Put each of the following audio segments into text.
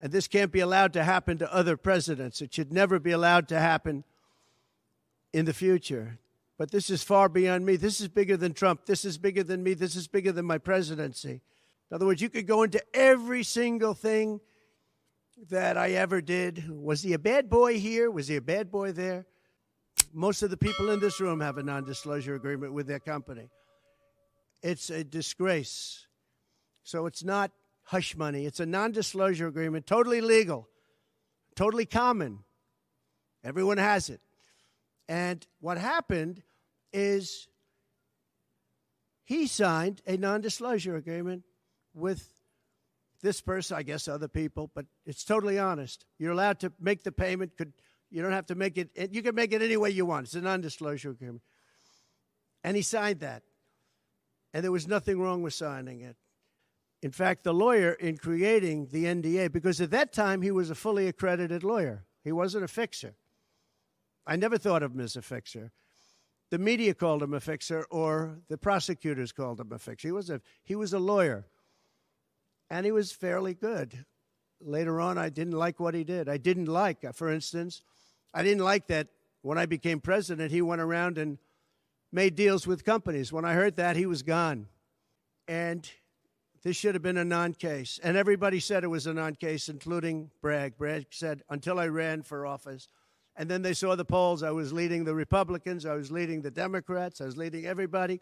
And this can't be allowed to happen to other presidents. It should never be allowed to happen in the future. But this is far beyond me. This is bigger than Trump. This is bigger than me. This is bigger than my presidency. In other words, you could go into every single thing that I ever did. Was he a bad boy here? Was he a bad boy there? Most of the people in this room have a non disclosure agreement with their company. It's a disgrace. So it's not hush money, it's a non disclosure agreement, totally legal, totally common. Everyone has it. And what happened is he signed a non disclosure agreement with this person, I guess other people, but it's totally honest. You're allowed to make the payment. Could you don't have to make it. You can make it any way you want. It's a non-disclosure agreement, and he signed that, and there was nothing wrong with signing it. In fact, the lawyer in creating the NDA, because at that time he was a fully accredited lawyer, he wasn't a fixer. I never thought of him as a fixer. The media called him a fixer, or the prosecutors called him a fixer. He was a he was a lawyer and he was fairly good. Later on, I didn't like what he did. I didn't like, uh, for instance, I didn't like that when I became president, he went around and made deals with companies. When I heard that, he was gone. And this should have been a non case. And everybody said it was a non case, including Bragg. Bragg said, until I ran for office. And then they saw the polls. I was leading the Republicans, I was leading the Democrats, I was leading everybody.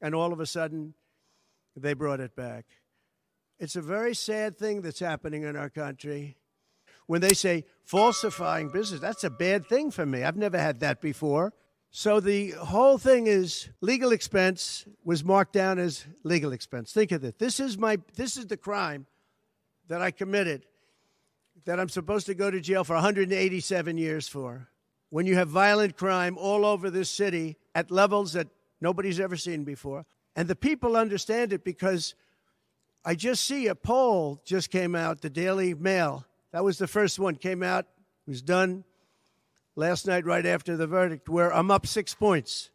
And all of a sudden, they brought it back. It's a very sad thing that's happening in our country. When they say falsifying business, that's a bad thing for me. I've never had that before. So the whole thing is legal expense was marked down as legal expense. Think of it. This is my this is the crime that I committed that I'm supposed to go to jail for 187 years for. When you have violent crime all over this city at levels that nobody's ever seen before. And the people understand it because I just see a poll just came out, the Daily Mail. That was the first one, came out, it was done last night right after the verdict, where I'm up six points.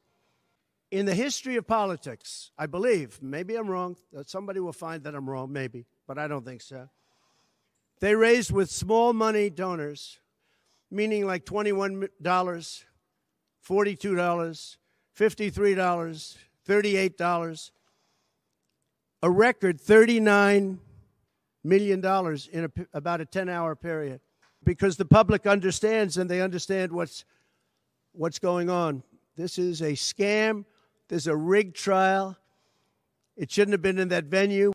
In the history of politics, I believe, maybe I'm wrong, uh, somebody will find that I'm wrong, maybe, but I don't think so. They raised with small money donors, meaning like $21, $42, $53, $38 a record $39 million in a, about a 10 hour period because the public understands and they understand what's, what's going on. This is a scam, there's a rigged trial. It shouldn't have been in that venue.